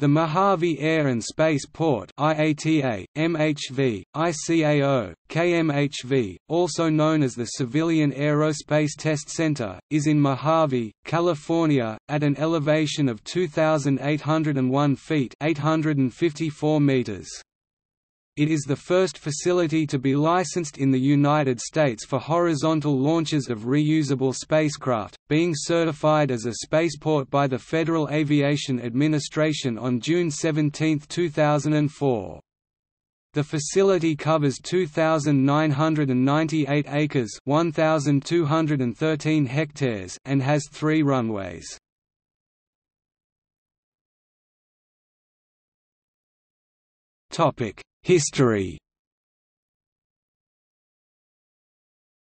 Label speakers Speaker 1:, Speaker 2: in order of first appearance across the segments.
Speaker 1: The Mojave Air and Space Port IATA, MHV, ICAO, KMHV, also known as the Civilian Aerospace Test Center, is in Mojave, California, at an elevation of 2,801 feet 854 meters. It is the first facility to be licensed in the United States for horizontal launches of reusable spacecraft, being certified as a spaceport by the Federal Aviation Administration on June 17, 2004. The facility covers 2,998 acres 1,213 hectares and has three runways. Topic History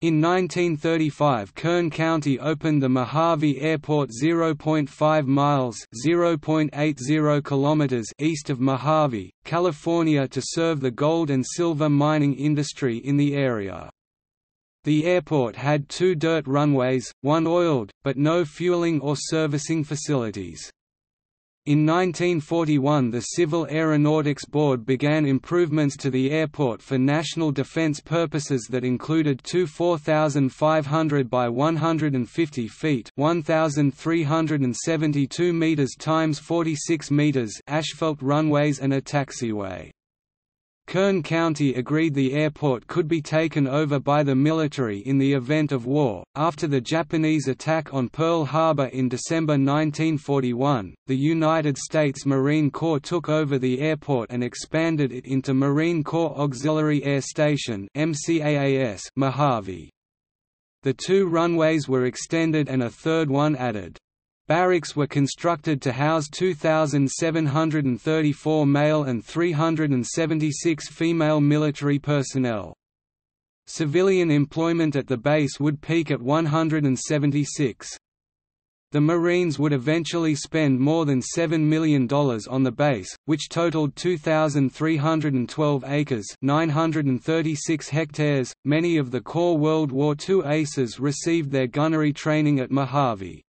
Speaker 1: In 1935 Kern County opened the Mojave Airport 0.5 miles (0.80 kilometers) east of Mojave, California to serve the gold and silver mining industry in the area. The airport had two dirt runways, one oiled, but no fueling or servicing facilities. In 1941 the Civil Aeronautics Board began improvements to the airport for national defense purposes that included two 4,500 by 150 feet 1,372 meters times 46 meters asphalt runways and a taxiway. Kern County agreed the airport could be taken over by the military in the event of war. After the Japanese attack on Pearl Harbor in December 1941, the United States Marine Corps took over the airport and expanded it into Marine Corps Auxiliary Air Station Mojave. The two runways were extended and a third one added. Barracks were constructed to house 2,734 male and 376 female military personnel. Civilian employment at the base would peak at 176. The Marines would eventually spend more than $7 million on the base, which totaled 2,312 acres 936 hectares. Many of the Corps World War II aces received their gunnery training at Mojave.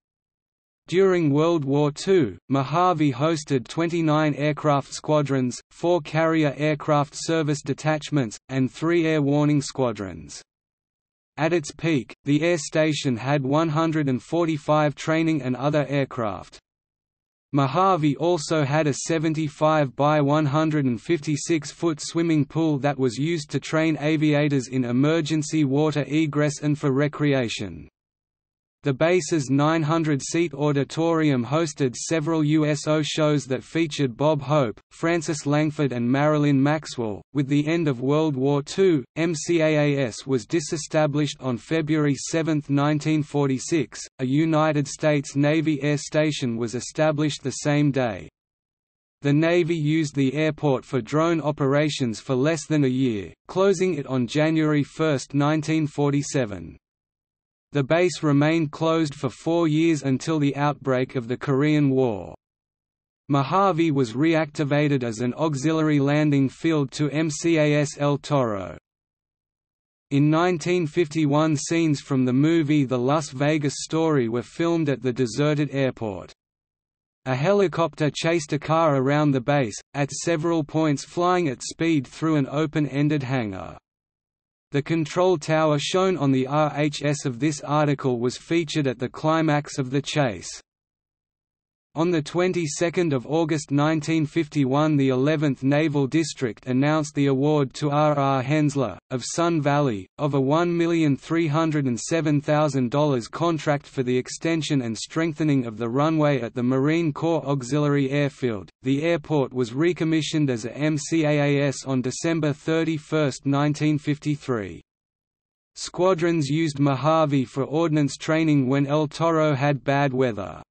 Speaker 1: During World War II, Mojave hosted 29 aircraft squadrons, four carrier aircraft service detachments, and three air warning squadrons. At its peak, the air station had 145 training and other aircraft. Mojave also had a 75 by 156 foot swimming pool that was used to train aviators in emergency water egress and for recreation. The base's 900-seat auditorium hosted several USO shows that featured Bob Hope, Frances Langford and Marilyn Maxwell. With the end of World War II, MCAAS was disestablished on February 7, 1946. A United States Navy air station was established the same day. The Navy used the airport for drone operations for less than a year, closing it on January 1, 1947. The base remained closed for four years until the outbreak of the Korean War. Mojave was reactivated as an auxiliary landing field to MCAS El Toro. In 1951 scenes from the movie The Las Vegas Story were filmed at the deserted airport. A helicopter chased a car around the base, at several points flying at speed through an open-ended hangar. The control tower shown on the RHS of this article was featured at the climax of the chase. On the 22nd of August 1951 the 11th Naval District announced the award to R. R. Hensler, of Sun Valley, of a $1,307,000 contract for the extension and strengthening of the runway at the Marine Corps Auxiliary Airfield. The airport was recommissioned as a MCAAS on December 31, 1953. Squadrons used Mojave for ordnance training when El Toro had bad weather.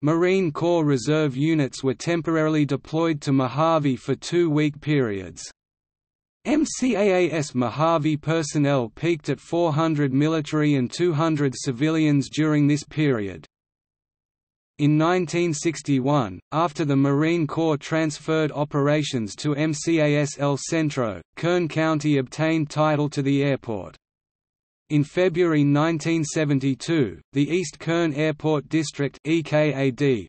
Speaker 1: Marine Corps Reserve units were temporarily deployed to Mojave for two-week periods. MCAAS Mojave personnel peaked at 400 military and 200 civilians during this period. In 1961, after the Marine Corps transferred operations to MCAS El Centro, Kern County obtained title to the airport. In February 1972, the East Kern Airport District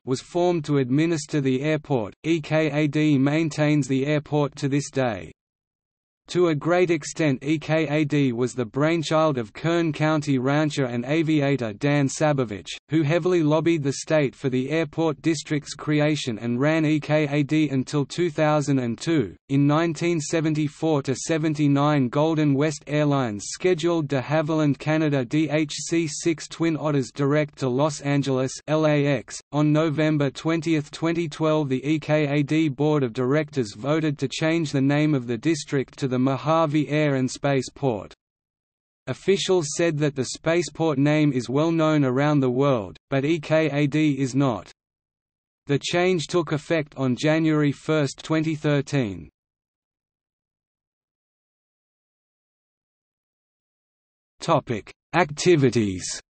Speaker 1: was formed to administer the airport. EKAD maintains the airport to this day. To a great extent EKAD was the brainchild of Kern County rancher and aviator Dan Sabovich, who heavily lobbied the state for the airport district's creation and ran EKAD until 2002. In 1974–79 Golden West Airlines scheduled de Havilland Canada DHC-6 Twin Otters direct to Los Angeles LAX. .On November 20, 2012 the EKAD Board of Directors voted to change the name of the district to the Mojave Air and Spaceport. Officials said that the spaceport name is well known around the world, but EKAD is not. The change took effect on January 1, 2013. Topic: Activities.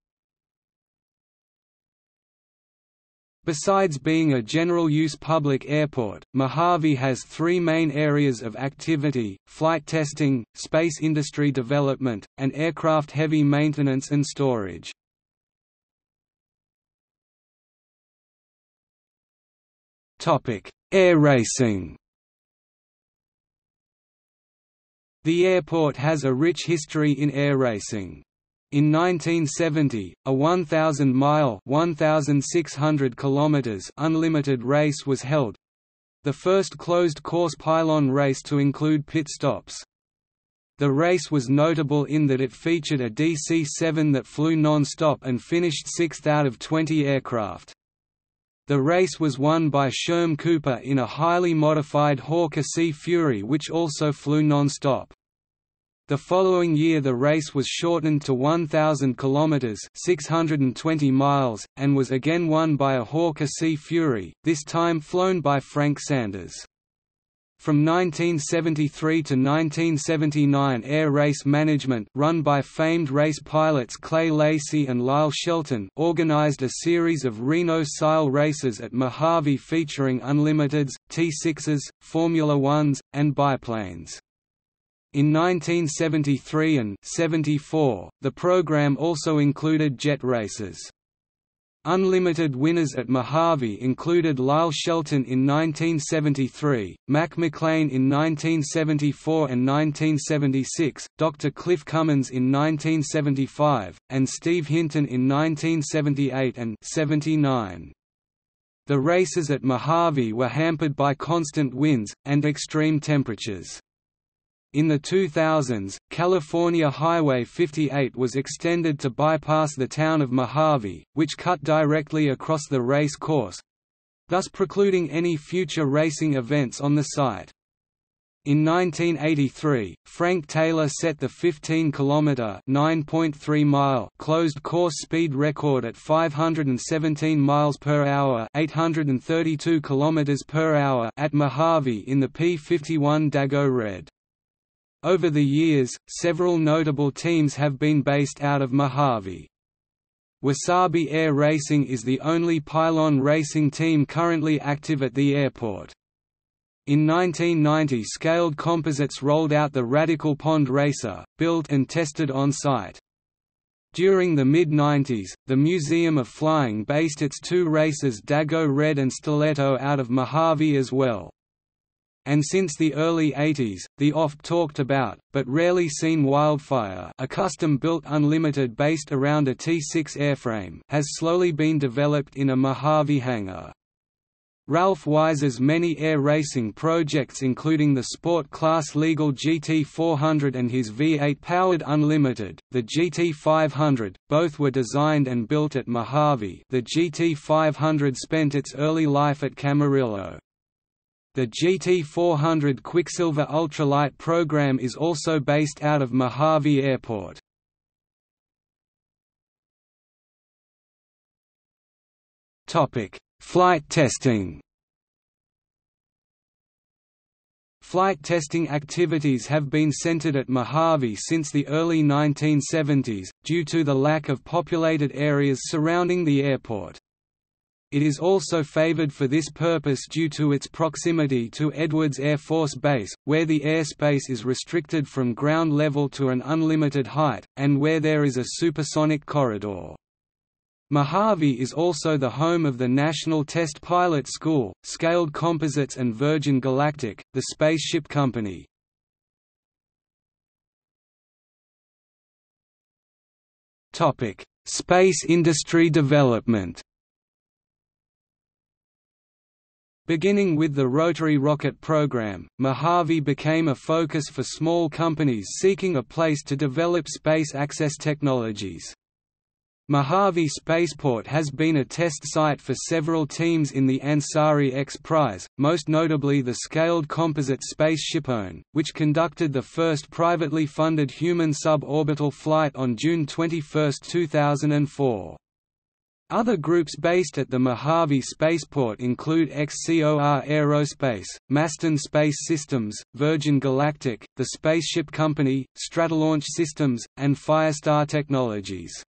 Speaker 1: Besides being a general-use public airport, Mojave has three main areas of activity, flight testing, space industry development, and aircraft heavy maintenance and storage. Air racing The airport has a rich history in air racing. In 1970, a 1,000-mile (1,600 kilometers) unlimited race was held—the first closed-course pylon race to include pit stops. The race was notable in that it featured a DC-7 that flew non-stop and finished sixth out of 20 aircraft. The race was won by Sherm Cooper in a highly modified Hawker Sea Fury which also flew non-stop. The following year the race was shortened to 1,000 km 620 miles, and was again won by a Hawker Sea Fury, this time flown by Frank Sanders. From 1973 to 1979 Air Race Management run by famed race pilots Clay Lacy and Lyle Shelton organized a series of Reno-style races at Mojave featuring Unlimiteds, T6s, Formula Ones, and biplanes. In 1973 and 74, the program also included jet races. Unlimited winners at Mojave included Lyle Shelton in 1973, Mac McLean in 1974 and 1976, Dr. Cliff Cummins in 1975, and Steve Hinton in 1978 and 79. The races at Mojave were hampered by constant winds, and extreme temperatures. In the 2000s, California Highway 58 was extended to bypass the town of Mojave, which cut directly across the race course—thus precluding any future racing events on the site. In 1983, Frank Taylor set the 15-kilometer (9.3 mile) closed-course speed record at 517 miles per hour (832 kilometers per hour) at Mojave in the P51 Dago Red. Over the years, several notable teams have been based out of Mojave. Wasabi Air Racing is the only pylon racing team currently active at the airport. In 1990 Scaled Composites rolled out the Radical Pond Racer, built and tested on site. During the mid-90s, the Museum of Flying based its two races Dago Red and Stiletto out of Mojave as well and since the early 80s, the oft-talked about, but rarely seen Wildfire a custom-built unlimited based around a T-6 airframe has slowly been developed in a Mojave hangar. Ralph Weiser's many air racing projects including the Sport Class Legal GT400 and his V8-powered Unlimited, the GT500, both were designed and built at Mojave the GT500 spent its early life at Camarillo. The GT400 Quicksilver Ultralight program is also based out of Mojave Airport. Flight testing Flight testing activities have been centered at Mojave since the early 1970s, due to the lack of populated areas surrounding the airport. It is also favored for this purpose due to its proximity to Edwards Air Force Base, where the airspace is restricted from ground level to an unlimited height, and where there is a supersonic corridor. Mojave is also the home of the National Test Pilot School, Scaled Composites and Virgin Galactic, the spaceship company. Space industry development Beginning with the rotary rocket program, Mojave became a focus for small companies seeking a place to develop space access technologies. Mojave Spaceport has been a test site for several teams in the Ansari X Prize, most notably the Scaled Composite Space ShipOne, which conducted the first privately funded human suborbital flight on June 21, 2004. Other groups based at the Mojave Spaceport include XCOR Aerospace, Masten Space Systems, Virgin Galactic, the Spaceship Company, Stratolaunch Systems, and Firestar Technologies.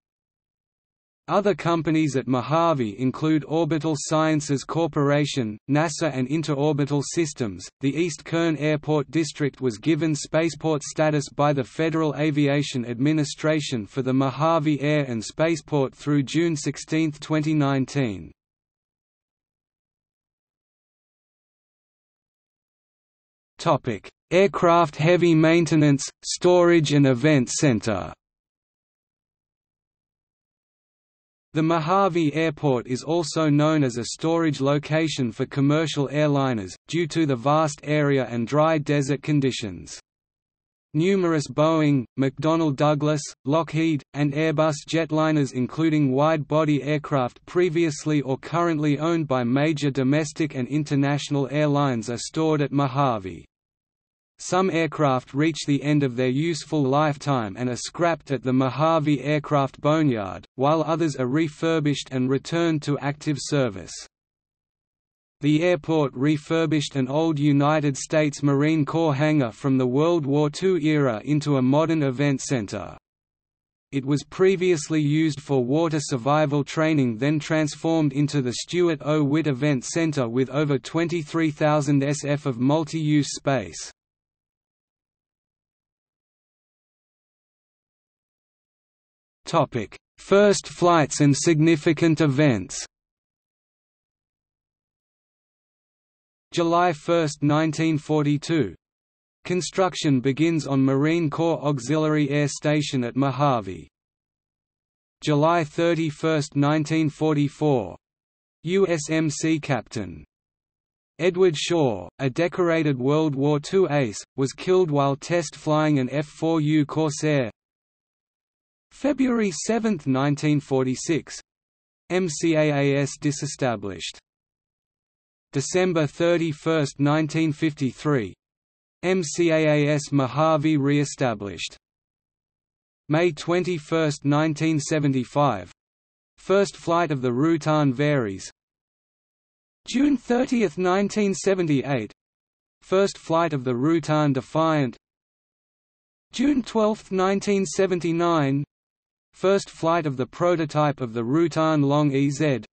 Speaker 1: Other companies at Mojave include Orbital Sciences Corporation, NASA and Interorbital Systems. The East Kern Airport District was given spaceport status by the Federal Aviation Administration for the Mojave Air and Spaceport through June 16, 2019. Topic: Aircraft Heavy Maintenance, Storage and Event Center. The Mojave Airport is also known as a storage location for commercial airliners, due to the vast area and dry desert conditions. Numerous Boeing, McDonnell Douglas, Lockheed, and Airbus jetliners including wide-body aircraft previously or currently owned by major domestic and international airlines are stored at Mojave. Some aircraft reach the end of their useful lifetime and are scrapped at the Mojave Aircraft Boneyard, while others are refurbished and returned to active service. The airport refurbished an old United States Marine Corps hangar from the World War II era into a modern event center. It was previously used for water survival training then transformed into the Stuart O. Witt Event Center with over 23,000 SF of multi-use space. First flights and significant events. July 1, 1942. Construction begins on Marine Corps Auxiliary Air Station at Mojave. July 31, 1944. USMC Captain. Edward Shaw, a decorated World War II ace, was killed while test flying an F-4U Corsair, February 7, 1946 MCAAS disestablished. December 31, 1953 MCAAS Mojave re-established. May 21, 1975 First flight of the Rutan VariEze. June 30, 1978 First flight of the Rutan Defiant June 12, 1979 First flight of the prototype of the Rutan Long EZ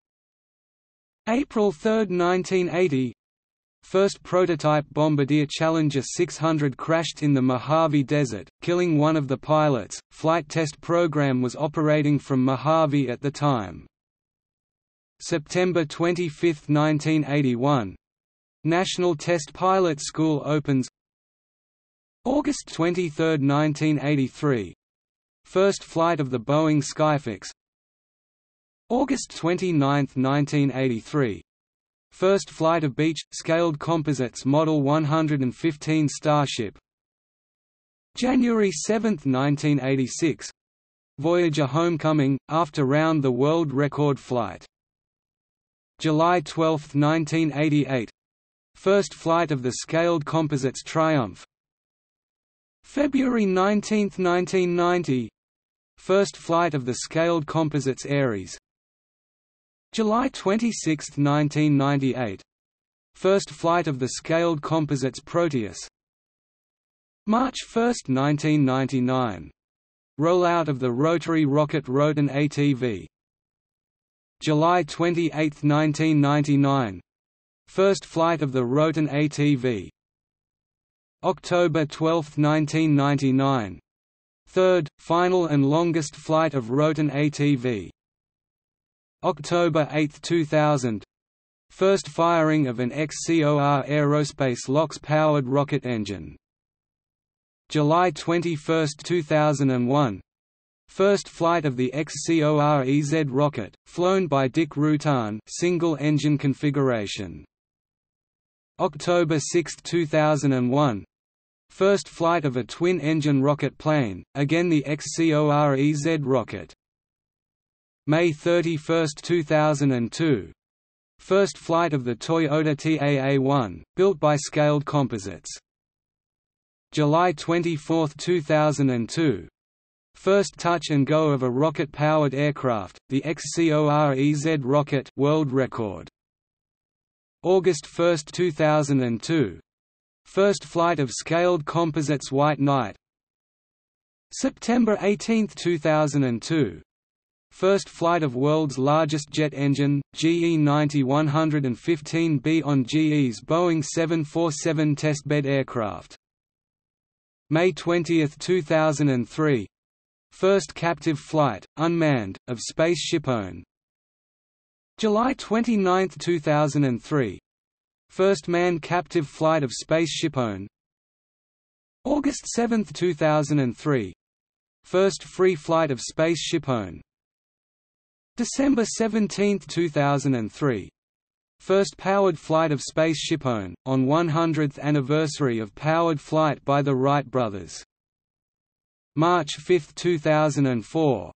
Speaker 1: April 3, 1980 First prototype Bombardier Challenger 600 crashed in the Mojave Desert, killing one of the pilots. Flight test program was operating from Mojave at the time. September 25, 1981 National Test Pilot School opens. August 23, 1983 First flight of the Boeing Skyfox. August 29, 1983 First flight of Beech, Scaled Composites Model 115 Starship. January 7, 1986 Voyager Homecoming, after round-the-world record flight. July 12, 1988 First flight of the Scaled Composites Triumph. February 19, 1990 First flight of the Scaled Composites Ares. July 26, 1998 First flight of the Scaled Composites Proteus. March 1, 1999 Rollout of the rotary rocket Roton ATV July 28, 1999 First flight of the Roton ATV October 12, 1999 Third, final and longest flight of Roton ATV October 8, 2000 First firing of an XCOR Aerospace LOX-powered rocket engine. July 21, 2001 First flight of the XCOR EZ rocket, flown by Dick Rutan single-engine configuration. October 6, 2001 First flight of a twin-engine rocket plane, again the XCOR EZ rocket. May 31, 2002 First flight of the Toyota TAA-1, built by Scaled Composites. July 24, 2002 First touch and go of a rocket-powered aircraft, the XCOR EZ rocket world record. August 1, 2002. First flight of Scaled Composites White Knight. September 18, 2002. First flight of world's largest jet engine, GE90-115B on GE's Boeing 747 testbed aircraft. May 20, 2003. First captive flight, unmanned, of Space Shipone. July 29, 2003. First manned captive flight of Space Shipone. August 7, 2003. First free flight of Space Shipone. December 17, 2003. First powered flight of Space Shipone, on 100th anniversary of powered flight by the Wright brothers. March 5, 2004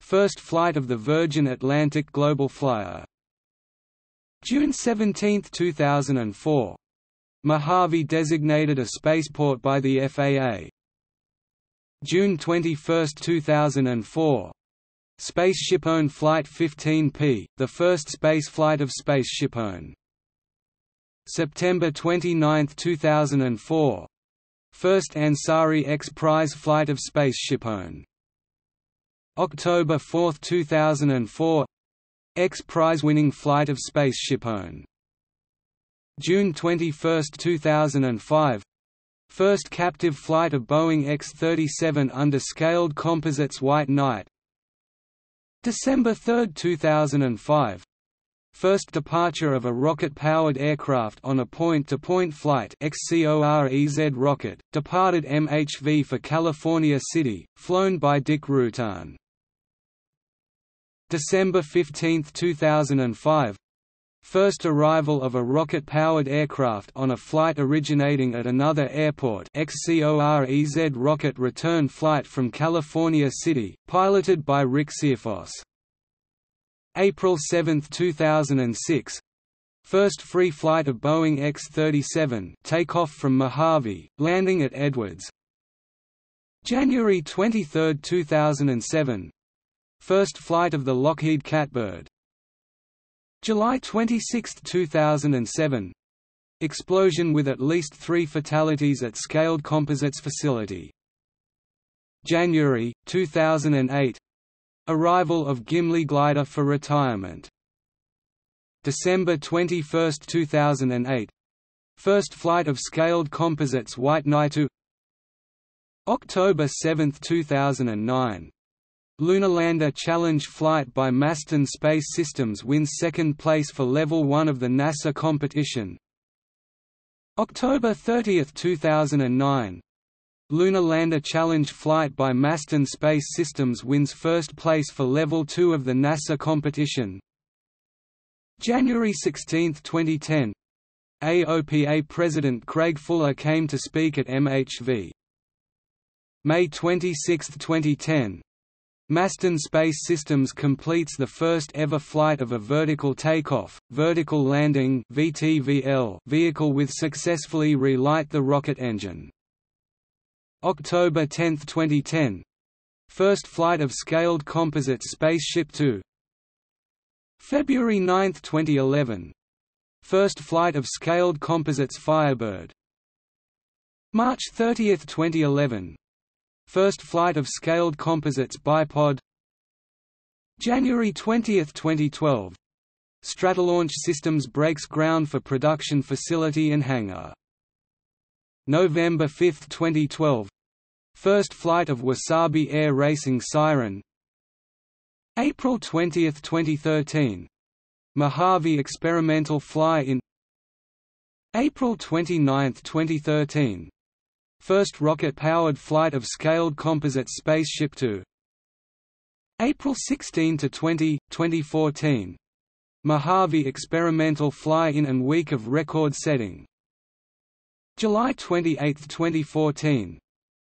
Speaker 1: First flight of the Virgin Atlantic Global Flyer. June 17, 2004 Mojave designated a spaceport by the FAA. June 21, 2004 Space Shipone Flight 15P, the first space flight of Space Shipone. September 29, 2004 First Ansari X Prize flight of Space Shipone. October 4, 2004 X Prize-winning flight of Space Shipone. June 21, 2005 First captive flight of Boeing X-37 under Scaled Composites White Knight December 3, 2005 First departure of a rocket-powered aircraft on a point-to-point -point flight XCOR-EZ rocket, departed MHV for California City, flown by Dick Rutan. December 15, 2005 First arrival of a rocket-powered aircraft on a flight originating at another airport XCOR-EZ rocket return flight from California City, piloted by Rick Searfoss. April 7, 2006 First free flight of Boeing X-37 takeoff from Mojave, landing at Edwards. January 23, 2007 First flight of the Lockheed Catbird July 26, 2007 Explosion with at least three fatalities at Scaled Composites facility January, 2008 Arrival of Gimli glider for retirement. December 21, 2008. First flight of Scaled Composites White Knight October 7, 2009. Lunar Lander Challenge flight by Masten Space Systems wins second place for Level 1 of the NASA competition. October 30, 2009. Lunar Lander Challenge flight by Masten Space Systems wins first place for Level 2 of the NASA competition. January 16, 2010 AOPA President Craig Fuller came to speak at MHV. May 26, 2010 Masten Space Systems completes the first ever flight of a vertical takeoff, vertical landing (VTVL) vehicle with successfully relight the rocket engine. October 10, 2010 First flight of Scaled Composites Spaceship Two. February 9, 2011 First flight of Scaled Composites Firebird March 30, 2011 First flight of Scaled Composites Bipod January 20, 2012 Stratolaunch Systems breaks ground for production facility and hangar. November 5, 2012 First flight of Wasabi Air Racing Siren. April 20, 2013 Mojave experimental fly-in April 29, 2013 First rocket-powered flight of scaled composite spaceship Two April 16 to 20, 2014 Mojave experimental fly-in and week of record setting. July 28, 2014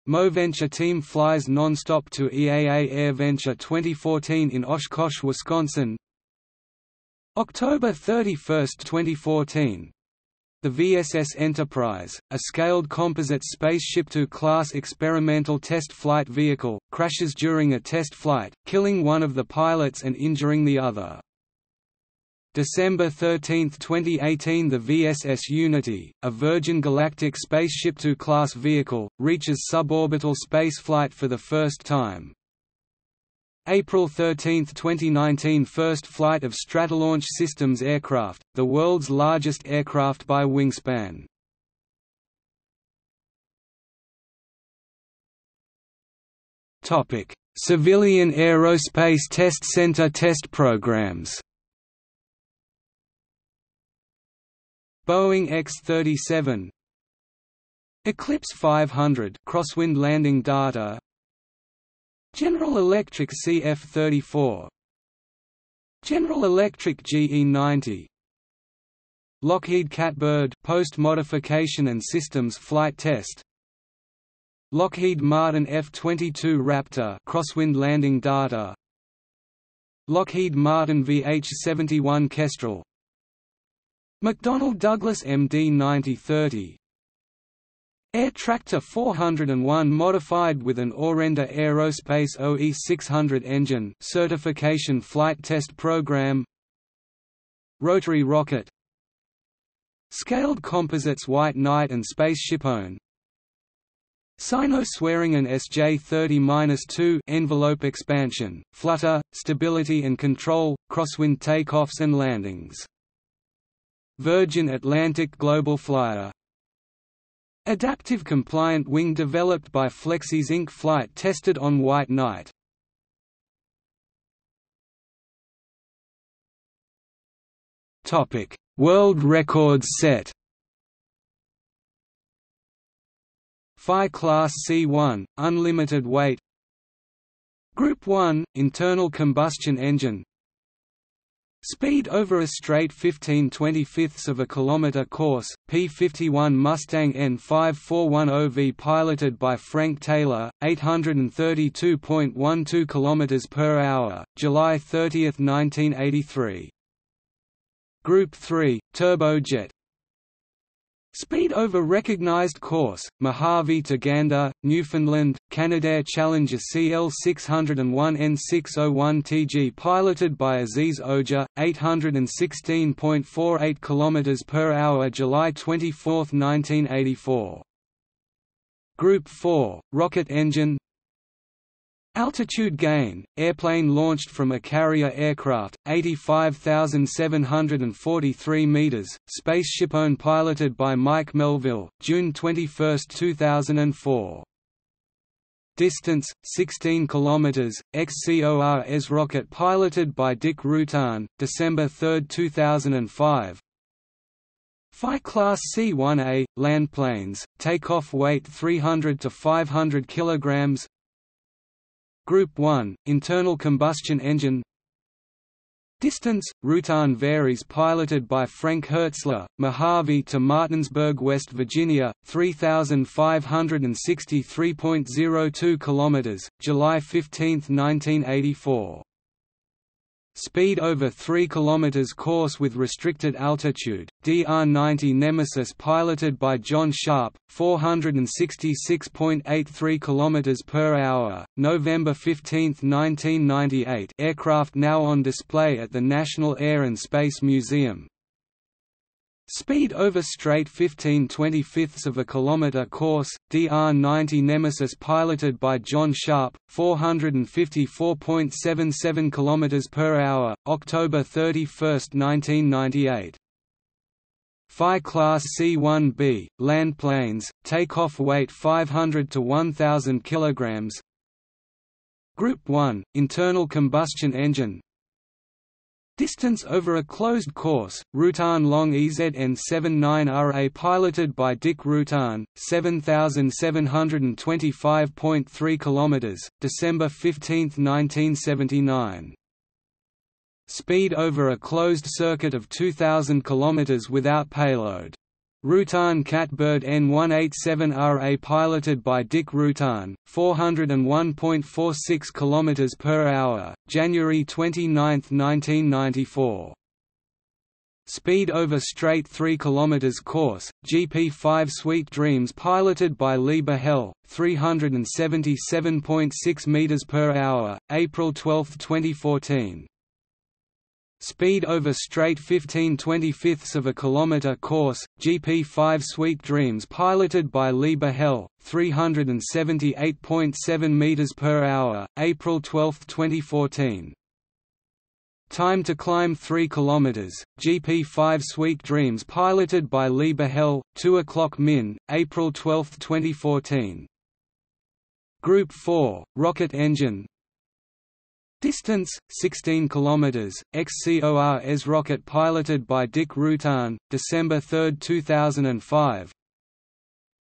Speaker 1: MoVenture team flies non-stop to EAA AirVenture 2014 in Oshkosh, Wisconsin. October 31, 2014 the VSS Enterprise, a scaled composite Spaceship Two-class experimental test flight vehicle, crashes during a test flight, killing one of the pilots and injuring the other. December 13, 2018 The VSS Unity, a Virgin Galactic Spaceship Two-class vehicle, reaches suborbital spaceflight for the first time. April 13, 2019 – First flight of Stratolaunch Systems aircraft, the world's largest aircraft by wingspan. Civilian Aerospace Test Center test programs. Boeing X-37 Eclipse 500 crosswind landing data General Electric CF-34 General Electric GE-90 Lockheed Catbird post-modification and systems flight test. Lockheed Martin F-22 Raptor crosswind landing data. Lockheed Martin VH-71 Kestrel. McDonnell Douglas MD-9030 Air Tractor 401 modified with an Orenda Aerospace OE600 engine certification flight test program. Rotary rocket. Scaled composites White Knight and SpaceshipOne Sino-Swearingen SJ30-2 envelope expansion, flutter, stability and control, crosswind takeoffs and landings. Virgin Atlantic Global Flyer Adaptive compliant wing developed by FlexSys Inc. Flight tested on White Knight. Topic: World records set. FAI Class C1, unlimited weight. Group 1, internal combustion engine, Speed over a straight 15 25ths of a kilometer course, P-51 Mustang N5410V piloted by Frank Taylor, 832.12 km per hour, July 30, 1983. Group 3, turbojet Speed over recognized course, Mojave to Gander, Newfoundland, Canadair Challenger CL601N601TG piloted by Aziz Ojjeh, 816.48 km per hour July 24, 1984. Group 4, rocket engine Altitude gain, airplane launched from a carrier aircraft, 85,743 meters, SpaceshipOne piloted by Mike Melvill, June 21, 2004. Distance 16 kilometers. XCOR-EZ rocket piloted by Dick Rutan, December 3, 2005. FAI Class C-1A land planes, takeoff weight 300 to 500 kilograms. Group 1, internal combustion engine Distance, Rutan VariEze piloted by Frank Hertzler, Mojave to Martinsburg, West Virginia, 3,563.02 km, July 15, 1984. Speed over 3 km course with restricted altitude, DR-90 Nemesis piloted by John Sharp, 466.83 km per hour, November 15, 1998 aircraft now on display at the National Air and Space Museum, Speed over straight 15 25ths of a kilometer course, DR-90 Nemesis piloted by John Sharp, 454.77 km per hour, October 31, 1998. FAI Class C-1B, land planes, takeoff weight 500 to 1,000 kg Group 1, internal combustion engine Distance over a closed course, Rutan Long EZN 79RA piloted by Dick Rutan, 7725.3 km, December 15, 1979. Speed over a closed circuit of 2000 km without payload. Rutan Catbird N187RA piloted by Dick Rutan, 401.46 km per hour, January 29, 1994. Speed over straight 3 km course, GP5 Sweet Dreams piloted by Lee Behel, 377.6 m per hour, April 12, 2014. Speed over straight 15 25ths of a kilometer course, GP5 Sweet Dreams piloted by Lee Behel, 378.7 meters per hour, April 12, 2014. Time to climb 3 km, GP5 Sweet Dreams piloted by Lee Behel, 2 o'clock min, April 12, 2014. Group 4, rocket engine, Distance 16 km. XCORS rocket piloted by Dick Rutan, December 3, 2005.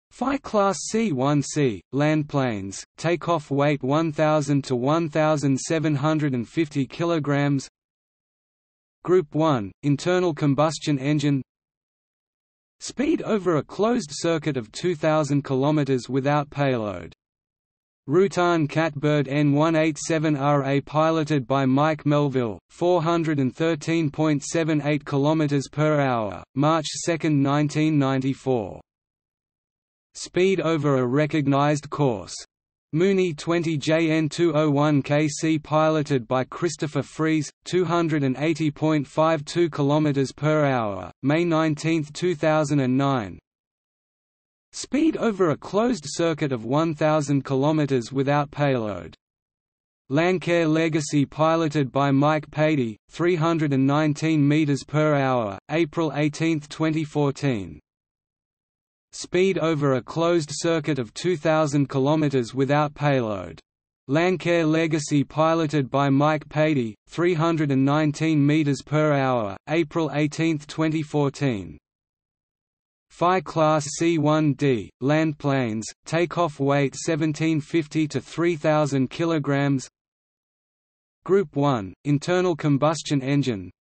Speaker 1: FAI Class C-1C land planes, takeoff weight 1000 to 1750 kg. Group 1 internal combustion engine. Speed over a closed circuit of 2000 km without payload. Rutan Catbird N187RA piloted by Mike Melvill, 413.78 km per hour, March 2, 1994. Speed over a recognized course. Mooney 20 JN201 KC piloted by Christopher Fries, 280.52 km per hour, May 19, 2009, Speed over a closed circuit of 1,000 km without payload. Lancair Legacy piloted by Mike Patey, 319 meters per hour, April 18, 2014. Speed over a closed circuit of 2000 km without payload. Lancair Legacy piloted by Mike Patey, 319 meters per hour, April 18, 2014. FAI Class C-1D, land planes, takeoff weight 1750 to 3000 kg Group 1, internal combustion engine.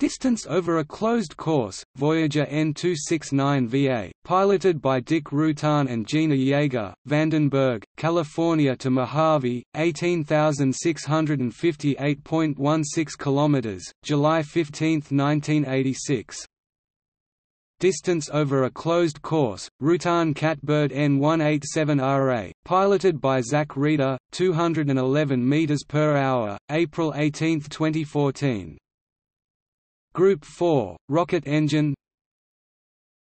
Speaker 1: Distance over a closed course, Voyager N269VA, piloted by Dick Rutan and Jeana Yeager, Vandenberg, California to Mojave, 18,658.16 km, July 15, 1986 distance over a closed course, Rutan Catbird N187RA, piloted by Zach Reeder, 211 meters per hour, April 18, 2014. Group 4, rocket engine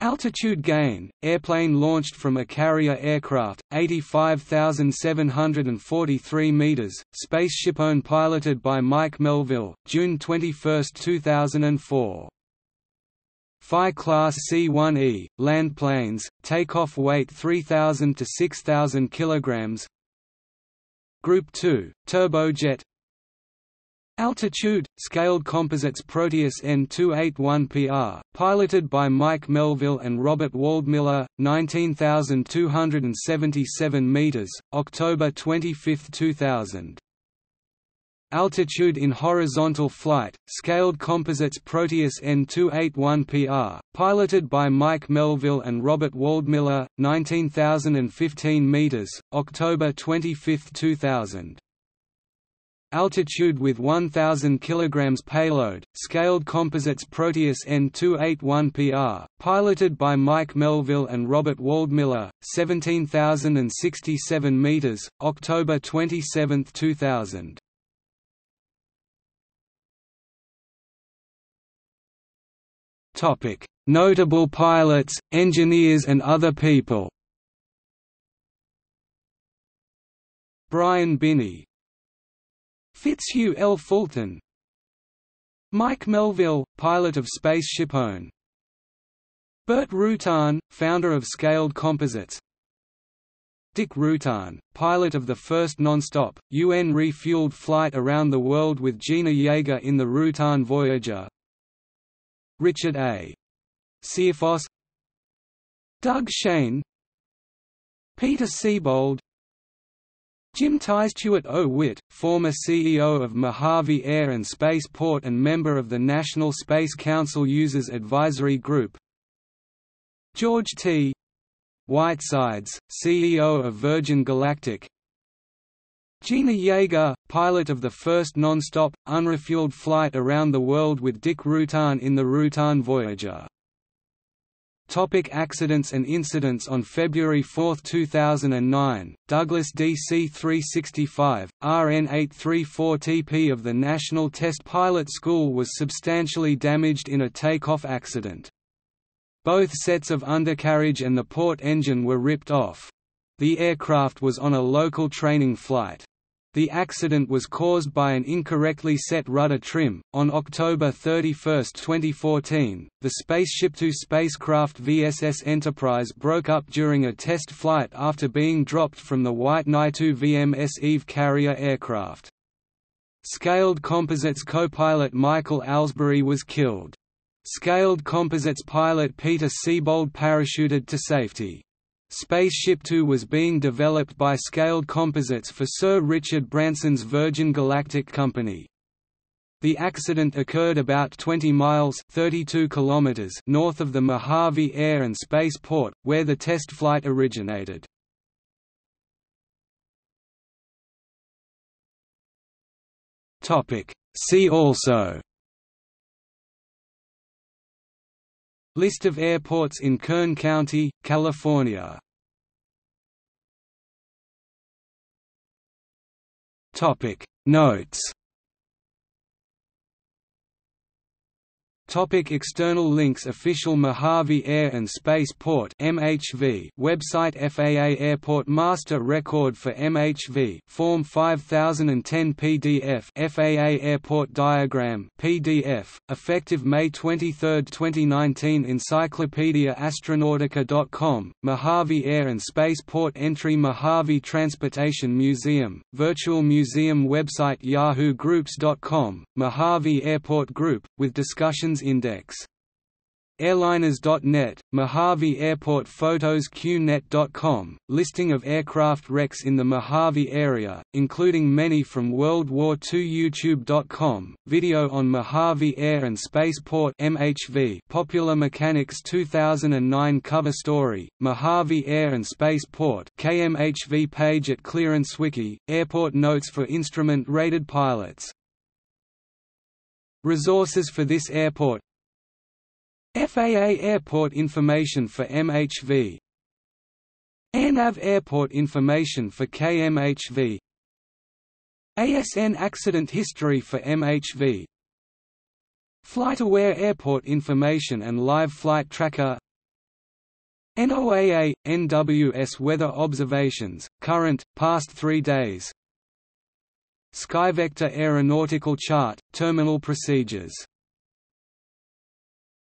Speaker 1: Altitude gain, airplane launched from a carrier aircraft, 85,743 meters, spaceship-One piloted by Mike Melvill, June 21, 2004. FAI Class C-1E, land planes, takeoff weight 3,000 to 6,000 kg Group 2, turbojet. Altitude, Scaled Composites Proteus N281PR, piloted by Mike Melvill and Robert Waldmiller, 19,277 meters, October 25, 2000 Altitude in horizontal flight, Scaled Composites Proteus N281PR, piloted by Mike Melvill and Robert Waldmiller, 19,015 meters, October 25, 2000. Altitude with 1000 kg payload, Scaled Composites Proteus N281PR, piloted by Mike Melvill and Robert Waldmiller, 17,067 meters, October 27, 2000. Notable pilots, engineers and other people. Brian Binney. Fitzhugh L. Fulton. Mike Melvill, pilot of Spaceship One Burt Rutan, founder of Scaled Composites. Dick Rutan, pilot of the first non-stop, UN refueled flight around the world with Jeana Yeager in the Rutan Voyager Richard A. Searfoss Doug Shane Peter Siebold Jim Tystuart O. Witt, former CEO of Mojave Air and Spaceport and member of the National Space Council Users Advisory Group George T. Whitesides, CEO of Virgin Galactic Jeana Yeager, pilot of the first non-stop, unrefueled flight around the world with Dick Rutan in the Rutan Voyager Topic accidents and incidents On February 4, 2009, Douglas DC-365, RN-834TP of the National Test Pilot School was substantially damaged in a takeoff accident. Both sets of undercarriage and the port engine were ripped off. The aircraft was on a local training flight. The accident was caused by an incorrectly set rudder trim. On October 31, 2014, the Spaceship Two spacecraft VSS Enterprise broke up during a test flight after being dropped from the White Knight-2 VMS Eve carrier aircraft. Scaled Composites co-pilot Michael Alsbury was killed. Scaled Composites pilot Peter Siebold parachuted to safety. Spaceship Two was being developed by Scaled Composites for Sir Richard Branson's Virgin Galactic Company. The accident occurred about 20 miles 32 kilometers north of the Mojave Air and Space Port, where the test flight originated. See also List of airports in Kern County, California. Notes Topic external links Official Mojave Air and Space Port MHV website FAA Airport Master Record for MHV Form 5010 PDF FAA Airport Diagram PDF effective May 23, 2019 Encyclopedia Astronautica.com Mojave Air and Space Port Entry Mojave Transportation Museum. Virtual Museum website YahooGroups.com Mojave Airport Group with discussions Index. Airliners.net, Mojave Airport Photos QNet.com, listing of aircraft wrecks in the Mojave area, including many from World War II YouTube.com, video on Mojave Air and Spaceport MHV Popular Mechanics 2009 cover story, Mojave Air and Spaceport KMHV page at Clearance Wiki, airport notes for instrument-rated pilots Resources for this airport. FAA Airport information for MHV AirNav Airport information for KMHV ASN accident history for MHV FlightAware Airport information and live flight tracker. NOAA, NWS weather observations, current, past three days Skyvector aeronautical chart, terminal procedures